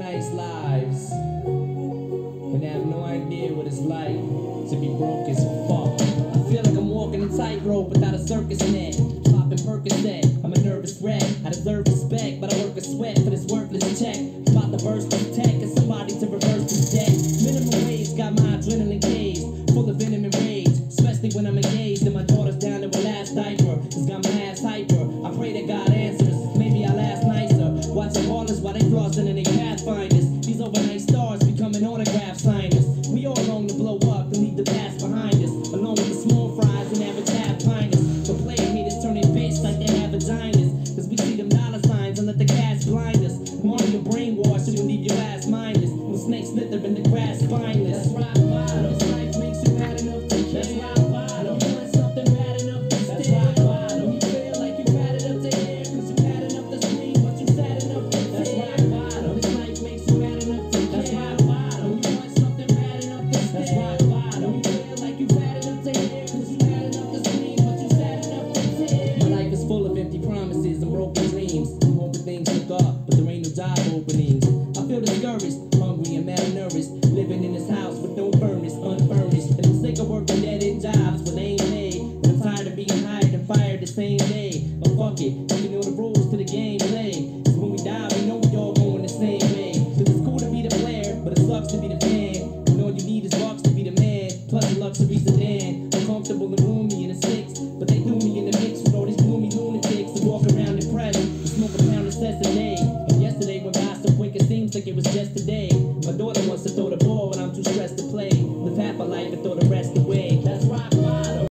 nice lives, and have no idea what it's like to be broke as fuck. I feel like I'm walking a tightrope without a circus net. Popping Percocet, I'm a nervous wreck. I deserve respect, but I work a sweat for this worthless check. About to burst stars. same day. But fuck it, we know the rules to the game play. Cause when we die, we know we all going the same way. Cause it's cool to be the player, but it sucks to be the fan. And all you need is bucks to be the man. Plus a luxury sedan. I'm comfortable and roomy in a six. But they threw me in the mix with all these gloomy lunatics who walk around depressed and smoke a pound of cess a day. And yesterday went by so quick it seems like it was yesterday. My daughter wants to throw the ball, but I'm too stressed to play.